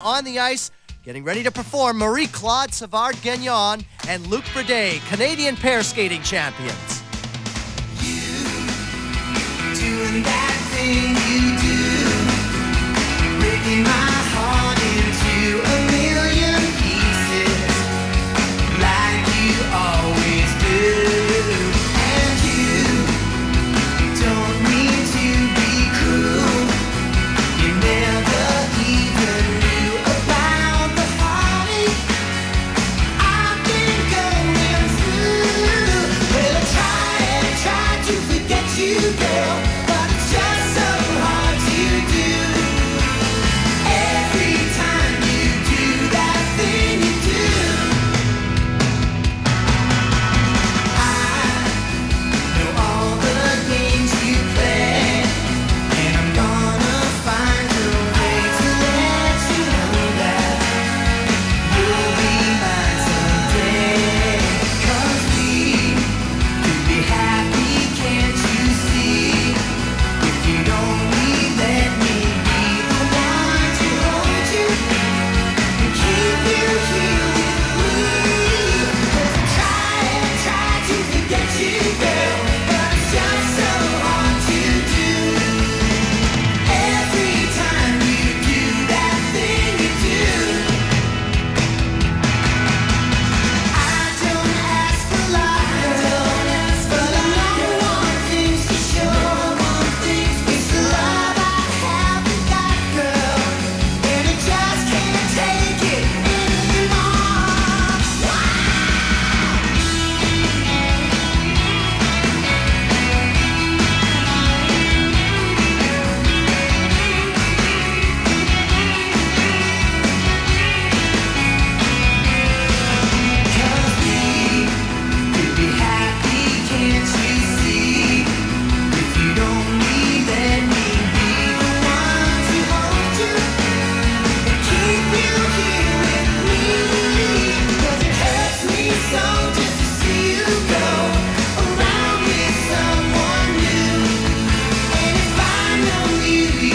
On the ice, getting ready to perform Marie-Claude Savard-Gagnon and Luc Bradet, Canadian pair skating champions. you, girl.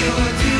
you a.